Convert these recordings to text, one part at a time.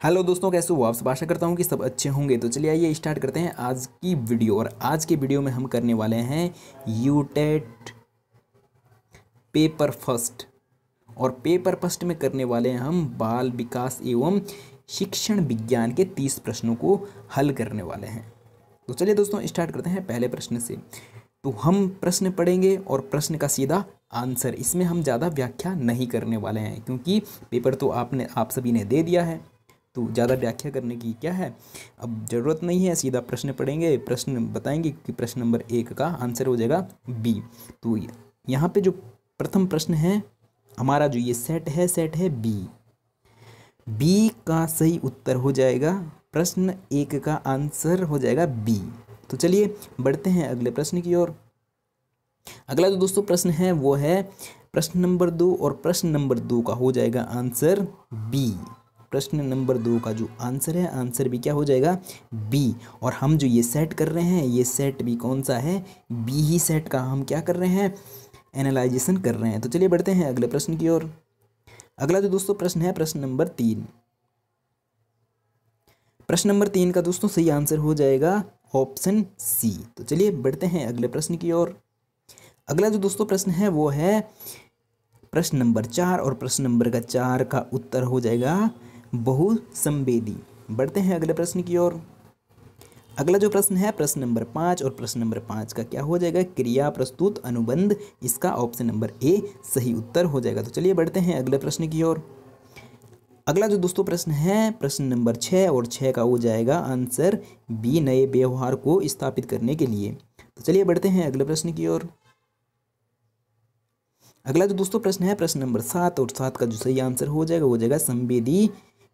Hello दोस्तों, कैसे हो आप सब? आशा करता हूँ कि सब अच्छे होंगे। तो चलिए आइए स्टार्ट करते हैं आज की वीडियो। और आज के वीडियो में हम करने वाले हैं यूटेट पेपर फ़र्स्ट। और पेपर फ़र्स्ट में करने वाले हैं हम बाल विकास एवं शिक्षण विज्ञान के तीस प्रश्नों को हल करने वाले हैं। तो चलिए दोस्तों, स्टार्ट करते हैं पहले प्रश्न से। तो हम प्रश्न पढ़ेंगे और प्रश्न का सीधा आंसर। इसमें हम ज़्यादा व्याख्या नहीं करने वाले हैं, क्योंकि पेपर तो आपने, आप सभी ने दे दिया है। तो ज़्यादा व्याख्या करने की क्या है? अब ज़रूरत नहीं है, सीधा प्रश्न पढ़ेंगे, प्रश्न बताएँगे कि प्रश्न नंबर एक का आंसर हो जाएगा बी तो यहाँ पे जो प्रथम प्रश्न है, हमारा जो ये सेट है सेट है बी बी का सही उत्तर हो जाएगा, प्रश्न एक का आंसर हो जाएगा बी तो चलिए बढ़ते हैं अगले प्रश्न की ओर। अगला जो दोस्तों प्रश्न है, वो है प्रश्न नंबर दो और प्रश्न नंबर दो का हो जाएगा आंसर बी प्रश्न नंबर दो का जो आंसर है, आंसर भी क्या हो जाएगा? बी और हम जो ये सेट कर रहे हैं, ये सेट भी कौन सा है? बी ही सेट का हम क्या कर रहे हैं? एनालाइजेशन कर रहे हैं। तो चलिए बढ़ते हैं अगले प्रश्न की ओर। अगला जो दोस्तों प्रश्न है, प्रश्न नंबर तीन। प्रश्न नंबर तीन का दोस्तों सही आंसर हो जाएगा ऑप्शन सी तो चलिए बढ़ते हैं अगले प्रश्न की ओर। अगला जो दोस्तों प्रश्न है, वो है प्रश्न नंबर चार और प्रश्न नंबर का चार का उत्तर हो जाएगा बहुसंवेदी बढ़ते हैं अगले प्रश्न की ओर। अगला जो प्रश्न है, प्रश्न नंबर पाँच और प्रश्न नंबर पाँच का क्या हो जाएगा? क्रिया प्रस्तुत अनुबंध, इसका ऑप्शन नंबर ए सही उत्तर हो जाएगा। तो चलिए बढ़ते हैं अगले प्रश्न की ओर। अगला जो दोस्तों प्रश्न है, प्रश्न नंबर छः और छः का हो जाएगा आंसर बी, नए व्यवहार को स्थापित करने के लिए। तो चलिए बढ़ते हैं अगले प्रश्न की ओर। अगला जो दोस्तों प्रश्न है, प्रश्न नंबर सात और सात का जो सही आंसर हो जाएगा हो जाएगा संवेदी।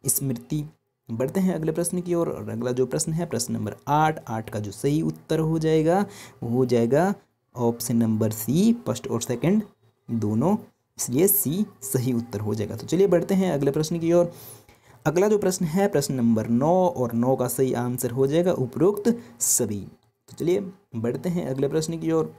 स्मृति। बढ़ते हैं अगले प्रश्न की ओर अगला जो प्रश्न है, प्रश्न नंबर आठ। आठ का जो सही उत्तर हो जाएगा, वो हो जाएगा ऑप्शन नंबर सी फ़र्स्ट और सेकंड दोनों। इसलिए सी सही उत्तर हो जाएगा। तो चलिए बढ़ते हैं अगले प्रश्न की ओर। अगला जो प्रश्न है, प्रश्न नंबर नौ और नौ का सही आंसर हो जाएगा उपरोक्त सभी। तो चलिए बढ़ते हैं अगले प्रश्न की ओर।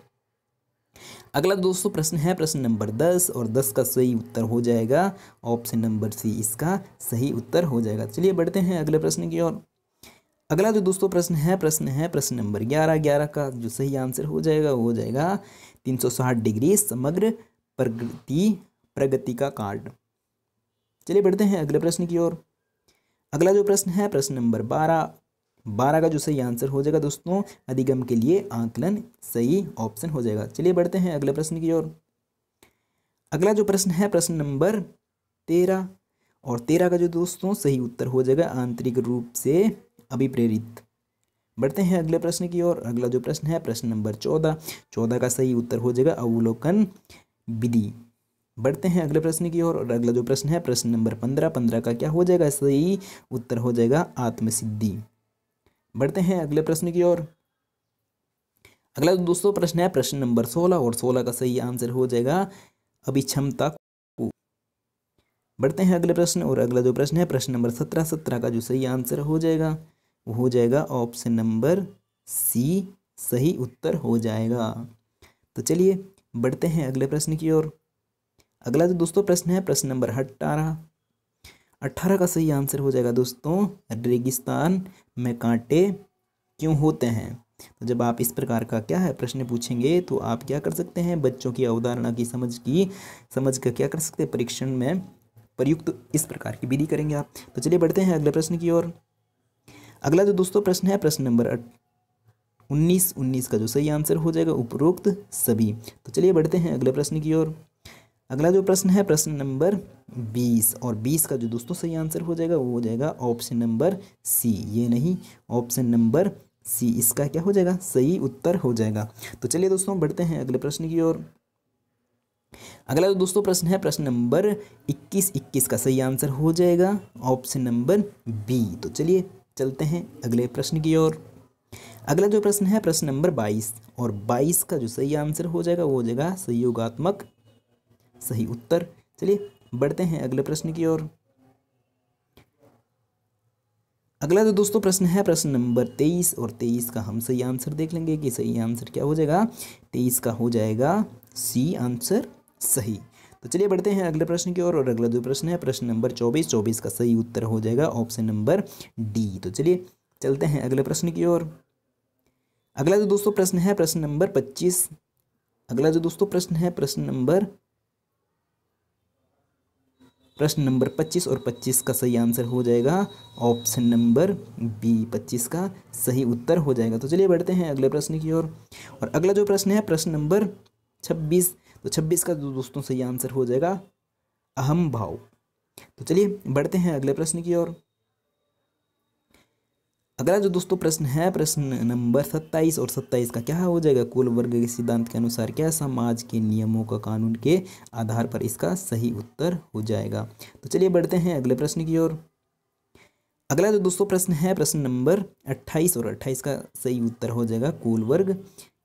अगला दोस्तों प्रश्न है, प्रश्न नंबर दस और दस का सही उत्तर हो जाएगा। ऑप्शन नंबर सी इसका सही उत्तर हो जाएगा। चलिए बढ़ते हैं अगले प्रश्न की ओर। अगला जो दोस्तों प्रश्न है प्रश्न है, प्रश्न नंबर ग्यारह। ग्यारह का जो सही आंसर हो जाएगा हो जाएगा तीन सौ साठ डिग्री समग्र प्रगति प्रगति का कार्ड चलिए बढ़ते हैं अगले प्रश्न की ओर। अगला जो प्रश्न है, प्रश्न नंबर बारह। बारह का जो सही आंसर हो जाएगा दोस्तों, अधिगम के लिए आंकलन सही ऑप्शन हो जाएगा। चलिए बढ़ते हैं अगले प्रश्न की ओर। अगला जो प्रश्न है, प्रश्न नंबर तेरह। और तेरह का जो दोस्तों, सही उत्तर हो जाएगा आंतरिक रूप से अभिप्रेरित। बढ़ते हैं अगले प्रश्न की ओर। अगला जो प्रश्न है, प्रश्न नंबर चौदह। चौदह का सही उत्तर हो जाएगा अवलोकन विधि। बढ़ते हैं अगले प्रश्न की ओर। और अगला जो प्रश्न है, प्रश्न नंबर पंद्रह। पंद्रह का क्या हो जाएगा? सही उत्तर हो जाएगा आत्मसिद्धि। बढ़ते हैं अगले प्रश्न की ओर। अगला दोस्तों प्रश्न है, प्रश्न नंबर सोलह, और सोलह का सही आंसर हो जाएगा अभिक्षमता को। बढ़ते हैं अगले प्रश्न, और अगला जो प्रश्न है, प्रश्न नंबर सत्रह सत्रह का जो सही आंसर हो जाएगा, वो हो जाएगा ऑप्शन नंबर सी, सही उत्तर हो जाएगा। तो चलिए बढ़ते हैं अगले प्रश्न की ओर। अगला जो दोस्तों प्रश्न है, प्रश्न नंबर अट्ठारह अट्ठारह का सही आंसर हो जाएगा दोस्तों, रेगिस्तान में कांटे क्यों होते हैं? तो जब आप इस प्रकार का क्या है प्रश्न पूछेंगे तो आप क्या कर सकते हैं? बच्चों की अवधारणा की समझ की, समझ कर क्या कर सकते हैं? परीक्षण में प्रयुक्त तो इस प्रकार की विधि करेंगे आप। तो चलिए बढ़ते हैं अगले प्रश्न की ओर। अगला जो दोस्तों प्रश्न है, प्रश्न नंबर उन्नीस उन्नीस का जो सही आंसर हो जाएगा, उपरोक्त सभी। तो चलिए बढ़ते हैं अगले प्रश्न की ओर। अगला जो प्रश्न है, प्रश्न नंबर बीस। और बीस का जो दोस्तों सही आंसर हो जाएगा, वो हो जाएगा ऑप्शन नंबर सी। ये नहीं, ऑप्शन नंबर सी। इसका क्या हो जाएगा? सही उत्तर हो जाएगा। तो चलिए दोस्तों, बढ़ते हैं अगले प्रश्न की ओर। अगला जो दोस्तों प्रश्न है, प्रश्न नंबर इक्कीस। इक्कीस का सही आंसर हो जाएगा ऑप्शन नंबर बी। तो चलिए चलते हैं अगले प्रश्न की ओर। अगला जो प्रश्न है, प्रश्न नंबर बाईस। और बाईस का जो सही आंसर हो जाएगा, वो हो जाएगा सहयोगात्मक सही उत्तर। चलिए, बढ़ते हैं अगले प्रश्न की ओर। अगला जो दोस्तों प्रश्न है, प्रश्न नंबर तेईस, और तेईस का हम सही आंसर देख लेंगे कि सही आंसर क्या हो जाएगा। तेईस का हो जाएगा सी आंसर सही। तो चलिए, बढ़ते हैं अगले प्रश्न की ओर, और अगला जो प्रश्न है, प्रश्न नंबर चौबीस चौबीस का सही उत्तर हो जाएगा ऑप्शन नंबर डी। तो चलिए, चलते हैं अगले प्रश्न की ओर। अगला जो दोस्तों प्रश्न है, प्रश्न नंबर पच्चीस। अगला जो दोस्तों प्रश्न है, प्रश्न नंबर प्रश्न नंबर पच्चीस और पच्चीस का सही आंसर हो जाएगा ऑप्शन नंबर बी पच्चीस का सही उत्तर हो जाएगा। तो चलिए बढ़ते हैं अगले प्रश्न की ओर। और, और अगला जो प्रश्न है प्रश्न नंबर छब्बीस तो छब्बीस का जो दोस्तों सही आंसर हो जाएगा अहम भाव। तो चलिए बढ़ते हैं अगले प्रश्न की ओर। अगला जो दोस्तों प्रश्न है, प्रश्न नंबर सत्ताईस और सत्ताईस का क्या हो जाएगा? कुल वर्ग के सिद्धांत के अनुसार क्या समाज के नियमों का कानून के आधार पर इसका सही उत्तर हो जाएगा? तो चलिए बढ़ते हैं अगले प्रश्न की ओर। अगला जो दोस्तों प्रश्न है, प्रश्न नंबर अट्ठाईस और अट्ठाईस का सही उत्तर हो जाएगा। कुल वर्ग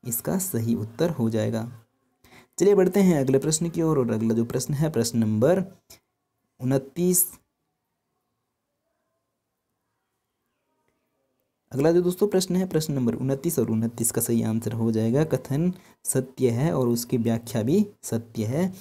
इसका सही उत्तर हो जाएगा। चलिए बढ़ते हैं अगले प्रश्न की ओर और अगला जो प्रश्न है, प्रश्न नंबर उनतीस अगला जो दोस्तों प्रश्न है, प्रश्न नंबर उनतीस और उनतीस का सही आंसर हो जाएगा। कथन सत्य है और उसकी व्याख्या भी सत्य है।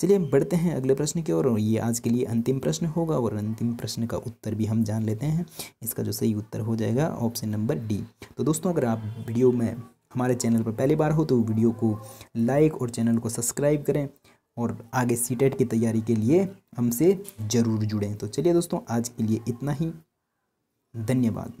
चलिए बढ़ते हैं अगले प्रश्न की ओर और ये आज के लिए अंतिम प्रश्न होगा और अंतिम प्रश्न का उत्तर भी हम जान लेते हैं। इसका जो सही उत्तर हो जाएगा ऑप्शन नंबर डी। तो दोस्तों, अगर आप वीडियो में हमारे चैनल पर पहली बार हो तो वीडियो को लाइक और चैनल को सब्सक्राइब करें और आगे सी की तैयारी के लिए हमसे ज़रूर जुड़ें। तो चलिए दोस्तों, आज के लिए इतना ही। धन्यवाद।